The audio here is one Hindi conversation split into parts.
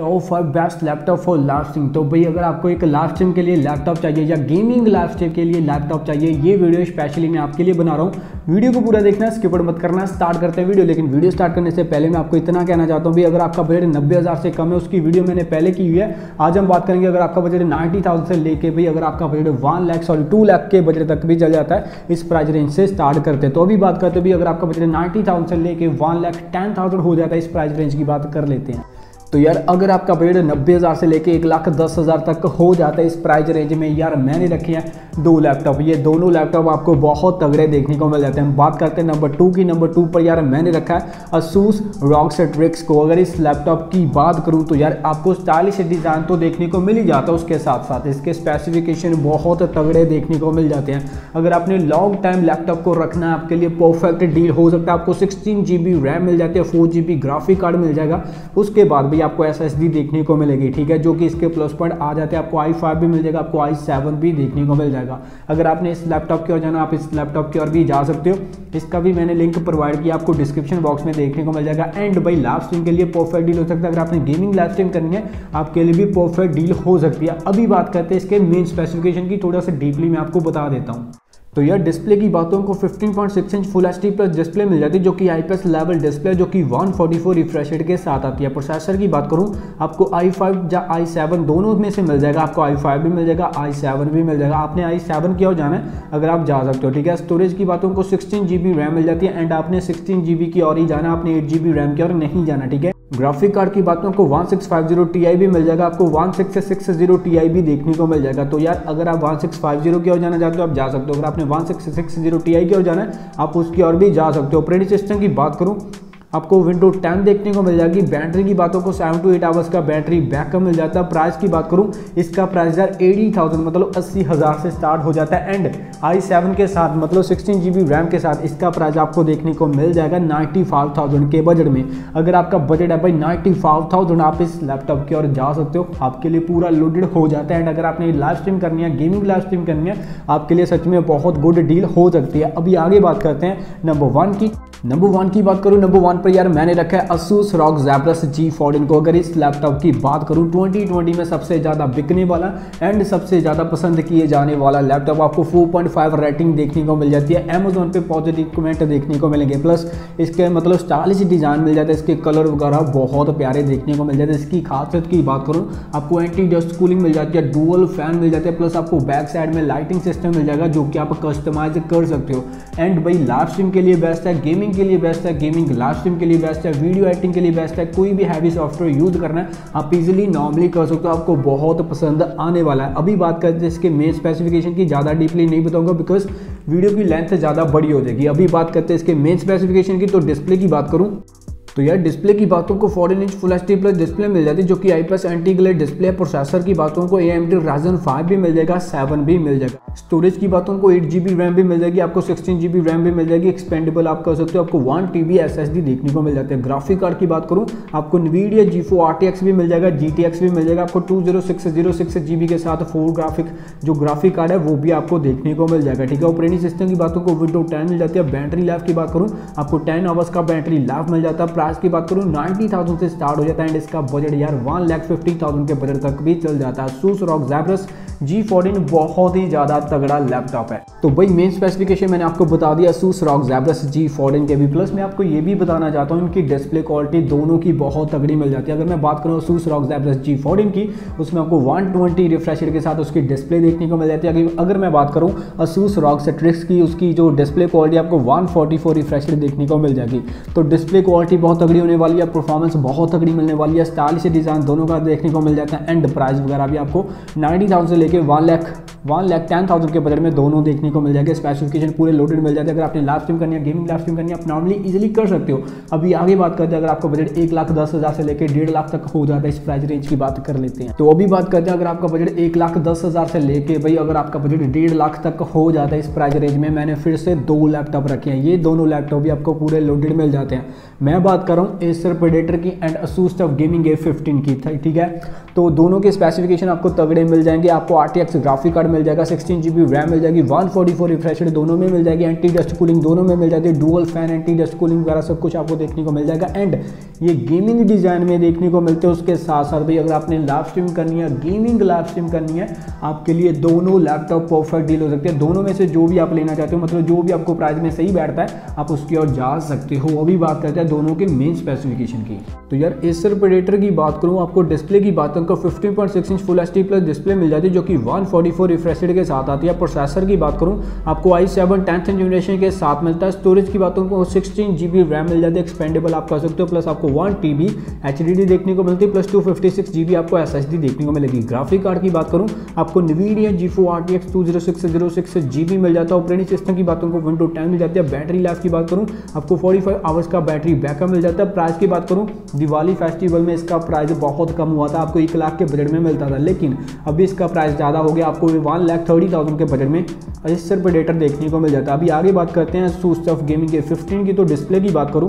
Top five best laptop for stream तो भाई अगर आपको एक लाइव स्ट्रीम के लिए लैपटॉप चाहिए या गेमिंग लाइव स्ट्रीम के लिए लैपटॉप चाहिए, ये वीडियो स्पेशली मैं आपके लिए बना रहा हूँ। वीडियो को पूरा देखना स्किप मत करना स्टार्ट करते हैं वीडियो लेकिन वीडियो स्टार्ट करने से पहले मैं आपको इतना कहना चाहता हूँ, भाई अगर आपका बजट नब्बे हज़ार से कम है, उसकी वीडियो मैंने पहले की हुई है। आज हम बात करेंगे अगर आपका बजट नाइन्टी थाउज़ेंड से लेके, भाई अगर आपका budget one lakh sorry two lakh के बजट तक भी चल जाता है, इस प्राइस रेंज से स्टार्ट करते हैं। तो अभी बात करते हैं, भाई अगर आपका बजट नाइन्टी थाउज़ेंड से लेके वन लैख टेन थाउज़ेंड हो जाता है, इस प्राइस रेंज की बात कर लेते हैं। तो यार, अगर आपका बजट नब्बे हज़ार से लेके एक लाख दस हज़ार तक हो जाता है इस प्राइस रेंज में, यार मैंने रखे हैं दो लैपटॉप ये दोनों लैपटॉप आपको बहुत तगड़े देखने को मिल जाते हैं। बात करते हैं नंबर टू की। नंबर टू पर यार मैंने रखा है असूस रॉक ट्रिक्स को। अगर इस लैपटॉप की बात करूँ तो यार आपको स्टाइलिश डिज़ाइन तो देखने को मिल ही जाता है उसके साथ साथ। इसके स्पेसिफिकेशन बहुत तगड़े देखने को मिल जाते हैं। अगर आपने लॉन्ग टाइम लैपटॉप को रखना है, आपके लिए परफेक्ट डील हो सकता है। आपको सिक्सटीन जी रैम मिल जाती है फोर जी ग्राफिक कार्ड मिल जाएगा। उसके बाद भी आपको एस एस डी देखने को मिलेगी, ठीक है? जो कि इसके प्लस पॉइंट आ जाते हैं, आपको आई फाइव भी मिल जाएगा, आपको आई सेवन भी देखने को मिल जाएगा। अगर आपने इस लैपटॉप की ओर जाना, आप इस लैपटॉप की ओर भी जा सकते हो। इसका भी मैंने लिंक प्रोवाइड किया, आपको डिस्क्रिप्शन बॉक्स में देखने को मिल जाएगा। एंड भाई लाइव स्ट्रीम के लिए परफेक्ट डील हो सकता है। अगर आपने गेमिंग लाइव स्ट्रीम करनी है, आपके लिए भी परफेक्ट डील हो सकती है। अभी बात करते हैं इसके मेन स्पेसिफिकेशन की, थोड़ा सा डीपली मैं आपको बता देता हूँ। तो यह डिस्प्ले की बातों को 15.6 inch full H plus display मिल जाती है, जो कि आई पी लेवल डिस्प्ले जो कि 144 फोर्टी रिफ्रेश के साथ आती है। प्रोसेसर की बात करूँ, आपको i5 या i7 दोनों में से मिल जाएगा। आपको i5 भी मिल जाएगा i7 भी मिल जाएगा। आपने i7 की ओर जाना है, अगर आप जा सकते हो, ठीक है? स्टोरेज की बातों को सिक्सटीन जी रैम मिल जाती है एंड आपने सिक्सटीन जी की और ही जाना, आपने एट जी रैम की और नहीं जाना, ठीक है? ग्राफिक कार्ड की बात में आपको 1650 Ti भी मिल जाएगा, आपको one six six zero T I भी देखने को मिल जाएगा। तो यार, अगर आप 1650 की ओर जाना चाहते हो, आप जा सकते हो। अगर आपने one six six zero T I की ओर जाना है, आप उसकी ओर भी जा सकते हो। ऑपरेटिंग सिस्टम की बात करूँ आपको विंडो 10 देखने को मिल जाएगी। बैटरी की बातों को सेवन टू एट आवर्स का बैटरी बैकअप मिल जाता है। प्राइस की बात करूँ, इसका प्राइस यार एटी थाउज़ेंड मतलब अस्सी हज़ार से स्टार्ट हो जाता है। एंड आई सेवन के साथ मतलब सिक्सटीन जी बी रैम के साथ, इसका प्राइस आपको देखने को मिल जाएगा नाइन्टी फाइव थाउज़ेंड के बजट में। अगर आपका बजट है भाई नाइन्टी फाइव थाउज़ेंड आप इस लैपटॉप की ओर जा सकते हो। आपके लिए पूरा लोडेड हो जाता है। एंड अगर आपने लाइव स्ट्रीम करनी है गेमिंग लाइव स्ट्रीम करनी है, आपके लिए सच में बहुत गुड डील हो सकती है। अभी आगे बात करते हैं नंबर वन की। नंबर वन की बात करूँ नंबर वन पर यार मैंने रखा है Asus ROG Zephyrus G fourteen को। अगर इस लैपटॉप की बात करूँ 2020 में सबसे ज़्यादा बिकने वाला एंड सबसे ज़्यादा पसंद किए जाने वाला लैपटॉप आपको 4.5 रेटिंग देखने को मिल जाती है। अमेजोन पे पॉजिटिव कमेंट देखने को मिलेंगे। प्लस इसके मतलब स्टाइलिश डिज़ाइन मिल जाता है, इसके कलर वगैरह बहुत प्यारे देखने को मिल जाते हैं। इसकी खासियत की बात करूँ, आपको एंटी डस्ट कूलिंग मिल जाती है डुअल फ़ैन मिल जाते हैं। प्लस आपको बैक साइड में लाइटिंग सिस्टम मिल जाएगा जो कि आप कस्टमाइज कर सकते हो। एंड भाई लाइव स्ट्रीम के लिए बेस्ट है गेमिंग गेमिंग के लिए बेस्ट है गेमिंग लास्ट स्ट्रीम के लिए बेस्ट है वीडियो एडिटिंग के लिए बेस्ट है, कोई भी हैवी सॉफ्टवेयर यूज़ करना है, आप इजिली नॉर्मली कर सकते हो, आपको बहुत पसंद आने वाला है। अभी बात करते हैं इसके मेन स्पेसिफिकेशन की, ज़्यादा डीपली नहीं बताऊँगा बिकॉज़ वीडियो की लेंथ ज़्यादा बड़ी हो जाएगी। अभी बात करते हैं इसके मेन स्पेसिफिकेशन की तो डिस्प्ले की बात करूँ। तो यार डिस्प्ले की बातों को fourteen inch full H plus display मिल जाती है, जो कि I plus anti glare display processor की बातों को A M D Ryzen five भी मिल जाएगा सेवन भी मिल जाएगा। स्टोरेज की बातों को एट जी बी रैम भी मिल जाएगी, आपको सिक्सटीन जी बी रैम भी मिल जाएगी। एक्सपेंडेबल आप कर सकते हो, आपको one T B S S D देखने को मिल जाती है। ग्राफिक कार्ड की बात करूँ, आपको Nvidia GeForce R T X भी मिल जाएगा जी टी एक्स भी मिल जाएगा। आपको two zero six zero six G B के साथ फोर ग्राफिक जो ग्राफिक कार्ड है, वो भी आपको देखने को मिल जाएगा, ठीक है? ऑपरेटिंग सिस्टम की बातों को विंडो टेन मिल जाती है। बैटरी लाइफ की बात करूँ, आपको टेन आवर्स का बैटरी लाइफ मिल जाता है। प्राइस की बात करूँ नाइन्टी थाउज़ेंड से स्टार्ट हो जाता है। एंड इसका बजट यार वन लैख फिफ्टी थाउज़ेंड के बजट तक भी चल जाता है। सूस रॉक जैब्रस जी फोर्टीन बहुत ही ज़्यादा तगड़ा लैपटॉप है। तो भाई मेन स्पेसिफिकेशन मैंने आपको बता दिया सूस रॉक जैब्रस जी फोर्टीन के भी। प्लस मैं आपको ये भी बताना चाहता हूँ, इनकी डिस्प्ले क्वालिटी दोनों की बहुत तगड़ी मिल जाती है। अगर मैं बात करूँ सूस रॉक जैब्रस जी फोर्टीन की, उसमें आपको वन ट्वेंटी रिफ्रेश के साथ उसकी डिस्प्ले देखने को मिल जाती है। अगर मैं बात करूँ असूस रॉक सेट्रिक्स की, उसकी जो डिस्प्ले क्वालिटी आपको वन फोर्टी फोर रिफ्रेश देखने को मिल जाएगी। तो डिस्प्ले क्वालिटी बहुत तगड़ी होने वाली है परफॉर्मेंस बहुत तगड़ी मिलने वाली है स्टाइलिश डिज़ाइन दोनों का देखने को मिल जाता है एंड प्राइस वगैरह भी आपको नाइनटी थाउज़ेंड लेकर one lakh one lakh ten thousand के बजट में दोनों देखने को मिल जाएगा। स्पेसिफिकेशन पूरे लोडेड मिल जाते हैं। अगर आपने लाइव स्ट्रीम करनी है गेमिंग लाइव स्ट्रीम करनी है, आप नॉर्मली इजीली कर सकते हो। अभी आगे बात करते हैं, अगर आपका बजट एक लाख दस हज़ार से लेकर डेढ़ लाख तक हो जाता है, इस प्राइस रेंज की बात कर लेते हैं। तो अभी बात करते हैं, अगर आपका बजट एक लाख दस हज़ार से लेके भाई, अगर आपका बजट डेढ़ लाख तक हो जाता है, इस प्राइस रेंज में, मैंने फिर से दो लैपटॉप रखे हैं। ये दोनों लैपटॉप भी आपको पूरे लोडेड मिल जाते हैं। मैं बात कर रहा हूँ एसर प्रेडेटर की and Asus TUF gaming A fifteen की, ठीक है? तो दोनों के स्पेसिफिकेशन आपको तगड़े मिल जाएँगे। आपको आरटीएक्स ग्राफिक कार्ड मिल जाएगा सिक्सटीन जी रैम मिल जाएगी वन फोर्टी फोर रिफ्रेश दोनों में मिल जाएगी एंटी डस्ट कूलिंग दोनों में मिल जाती है dual fan anti dust cooling वगैरह सब कुछ आपको देखने को मिल जाएगा। एंड ये गेमिंग डिज़ाइन में देखने को मिलते हैं उसके साथ साथ भाई, अगर आपने लाइव स्ट्रीम करनी है गेमिंग लाइव स्ट्रीम करनी है, आपके लिए दोनों लैपटॉप परफेक्ट डील हो सकते हैं। दोनों में से जो भी आप लेना चाहते हो मतलब जो भी आपको प्राइस में सही बैठता है, आप उसकी ओर जा सकते हो। अभी बात करते हैं दोनों के मेन स्पेसिफिकेशन की। तो यार एसर प्रेडेटर की बात करूँ, आपको डिस्प्ले की बात करूँ fifteen point six inch full H plus display मिल जाती है, जो कि वन फोर्टी फोर रिफ्रेशड के साथ आती है। प्रोसेसर की बात करूँ, आपको आई सेवन टेंथ जनरेशन के साथ मिलता है। स्टोरेज की बात करूँ सिक्सटीन जी बी रैम मिल जाती है। एक्सपेंडेबल आप कर सकते हो। प्लस आपको one T B H D D देखने को मिलती है। Plus two fifty six G B आपको एस एच डी देखने को मिलेगी। ग्राफिक कार्ड की बात करूँ, आपको Nvidia GeForce R T X two zero six zero six G B मिल जाता है। ऑपरेटिंग सिस्टम की बात करूँ विंडो टेन मिल जाती है। बैटरी लाइफ की बात करूँ, आपको फोर्टी फाइव आवर्स का बैटरी बैकअप मिल जाता है। प्राइस की बात करूँ, दिवाली फेस्टिवल में इसका प्राइस बहुत कम हुआ था। आपको एक लाख के बजट में मिलता था। लेकिन अभी इसका प्राइस ज़्यादा हो गया। आपको वन लाख थर्टी थाउज़ेंड के बजट में रजिस्टर पर डेटर देखने को मिल जाता है। अभी आगे बात करते हैं सूस्ट ऑफ़ गेमिंग के फिफ्टीन की तो डिस्प्ले की बात करूँ।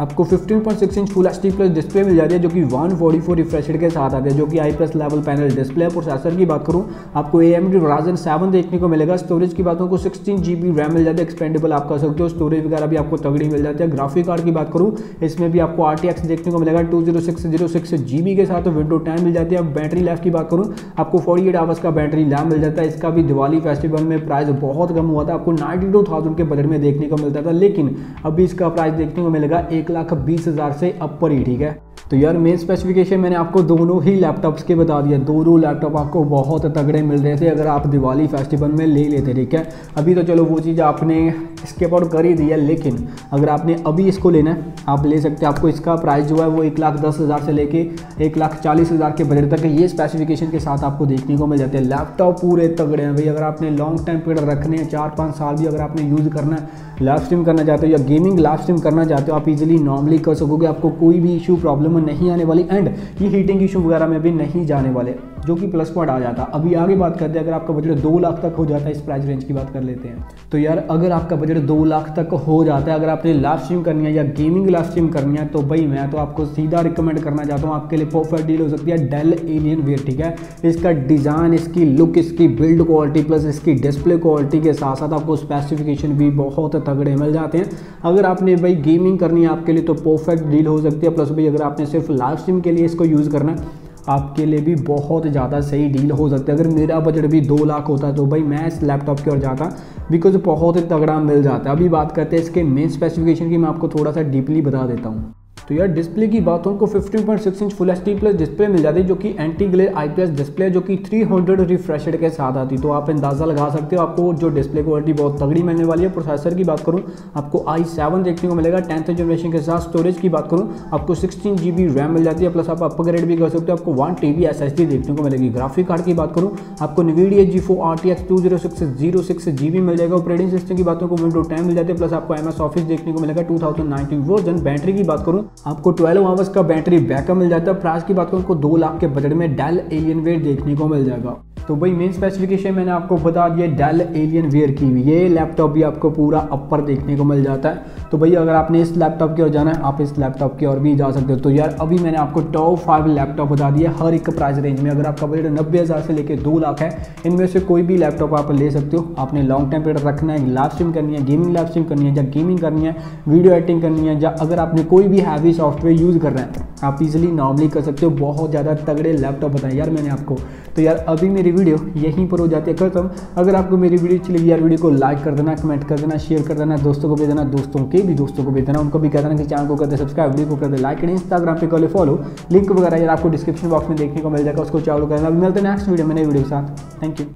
आपको 15.6 inch full H plus display मिल जाती है, जो कि 144 रिफ्रेशड के साथ आते हैं, जो कि I plus level panel display processor की बात करूँ, आपको A M D Ryzen seven देखने को मिलेगा। स्टोरेज की बात करूँ सिक्सटीन जी बी रैम मिल जाती है एक्सपेंडेबल आप कर सकते हो। स्टोरेज वगैरह भी आपको तगड़ी मिल जाती है। ग्राफिक कार्ड की बात करूँ, इसमें भी आपको आरटीएक्स देखने को मिलेगा। Two zero six zero six G B के साथ विंडो टेन मिल जाती है। बैटरी लाइफ की बात करूँ, आपको फोर्टी एट आवर्स का बैटरी लैम मिल जाता है। इसका भी दिवाली फेस्टिवल में प्राइस बहुत कम हुआ था। आपको नाइन्टी टू थाउज़ेंड के बजट में देखने को मिलता था। लेकिन अभी इसका प्राइस देखने को मिलेगा लाख बीस हज़ार से अपर ही ठीक है? तो यार मेन स्पेसिफिकेशन मैंने आपको दोनों ही लैपटॉप्स के बता दिया। दोनों लैपटॉप आपको बहुत तगड़े मिल रहे थे, अगर आप दिवाली फेस्टिवल में ले लेते, ठीक है? अभी तो चलो वो चीज़ आपने इसके ऊपर कर ही दिया लेकिन अगर आपने अभी इसको लेना है, आप ले सकते हैं। आपको इसका प्राइस जो है वो एक लाख दस हज़ार से लेके एक लाख चालीस हज़ार के बजट तक ये स्पेसिफिकेशन के साथ आपको देखने को मिल जाते हैं। लैपटॉप पूरे तगड़े हैं भाई। अगर आपने लॉन्ग टाइम पीरियड रखने हैं, चार पाँच साल भी अगर आपने यूज़ करना है लाइव स्ट्रीम करना चाहते हो या गेमिंग लाइव स्ट्रीम करना चाहते हो, आप इजीली नॉर्मली कर सकोगे। आपको कोई भी इशू प्रॉब्लम नहीं आने वाली एंड ये हीटिंग इशू वगैरह में भी नहीं जाने वाले। जो कि प्लस पॉइंट आ जाता। अभी आगे बात करते हैं, अगर आपका बजट दो लाख तक हो जाता है, इस प्राइस रेंज की बात कर लेते हैं। तो यार, अगर आपका बजट दो लाख तक हो जाता है, अगर आपने लाइव स्ट्रीम करनी है या गेमिंग लाइव स्ट्रीम करनी है तो भाई मैं तो आपको सीधा रिकमेंड करना चाहता हूँ, आपके लिए परफेक्ट डील हो सकती है डेल एलियन वेयर ठीक है? इसका डिज़ाइन इसकी लुक इसकी बिल्ड क्वालिटी प्लस इसकी डिस्प्ले क्वालिटी के साथ साथ आपको स्पेसिफिकेशन भी बहुत तगड़े मिल जाते हैं। अगर आपने भाई गेमिंग करनी है आपके लिए तो परफेक्ट डील हो सकती है। प्लस भाई, अगर आपने सिर्फ़ लाइव स्ट्रीम के लिए इसको यूज़ करना है आपके लिए भी बहुत ज़्यादा सही डील हो सकता है। अगर मेरा बजट भी दो लाख होता तो भाई मैं इस लैपटॉप की ओर जाता बिकॉज़ बहुत ही तगड़ा मिल जाता है। अभी बात करते हैं इसके मेन स्पेसिफिकेशन की, मैं आपको थोड़ा सा डीपली बता देता हूँ। तो यार डिस्प्ले की बात हो 15.6 inch full H plus display मिल जाती है, जो कि एंटी ग्लेयर आई डिस्प्ले जो कि 300 रिफ्रेशड के साथ आती तो आप अंदाज़ा लगा सकते हो, आपको जो डिस्प्ले क्वालिटी बहुत तगड़ी मिलने वाली है। प्रोसेसर की बात करूँ, आपको आई सेवन देखने को मिलेगा टेंथ जनरेशन के साथ स्टोरेज की बात करूँ, आपको सिक्सटीन जी बी रैम मिल जाती है प्लस आप अपग्रेड भी कर सकते हो, आपको one T B S H D देखने को मिलेगी। ग्राफिक कार्ड की बात करूँ, आपको Nvidia GeForce R T X two zero six zero six G B मिल जाएगा। ऑपरेटिंग सिस्टम की बातों को विंडो टेन मिल जाती है प्लस आपको एम एस ऑफ़िस देखने को मिलेगा two thousand nineteen version battery की बात करूँ आपको ट्वेल्व आवर्स का बैटरी बैकअप मिल जाता है। प्राइस की बात करूँ उनको दो लाख के बजट में डेल एलियन देखने को मिल जाएगा। तो भाई मेन स्पेसिफिकेशन मैंने आपको बता दिया डेल एलियन वेयर की ये लैपटॉप भी आपको पूरा अपर देखने को मिल जाता है। तो भाई, अगर आपने इस लैपटॉप की ओर जाना है, आप इस लैपटॉप की ओर भी जा सकते हो। तो यार, अभी मैंने आपको टॉप फाइव लैपटॉप बता दिया हर एक प्राइस रेंज में। अगर आपका बजट नब्बे हज़ार से लेकर दो लाख है, इनमें से कोई भी लैपटॉप आप ले सकते हो। आपने लॉन्ग टाइम पीरियड रखना है लाइव स्ट्रीम करनी है गेमिंग लाइव स्ट्रीम करनी है, या गेमिंग करनी है वीडियो एडिटिंग करनी है, या अगर आपने कोई भी हैवी सॉफ्टवेयर यूज़ कर रहे हैं, आप इजिली नॉर्मली कर सकते हो। बहुत ज़्यादा तगड़े लैपटॉप बताएँ यार मैंने आपको। तो यार, अभी मेरी वीडियो यहीं पर हो जाती है खत्म। अगर आपको मेरी वीडियो अच्छी लगी यार, वीडियो को लाइक कर देना कमेंट कर देना शेयर कर देना, दोस्तों को भेज देना, दोस्तों के भी दोस्तों को भेज देना। उनको भी कह देना कि चैनल को कर दे सब्सक्राइब वीडियो को कर दे लाइक करें इंस्टाग्राम पे कॉले फॉलो लिंक वगैरह यार आपको डिस्क्रिप्शन बॉक्स में देखने को मिल जाएगा, उसको चालू करना। अभी मिलते हैं नेक्स्ट वीडियो में नई वीडियो के साथ। Thank you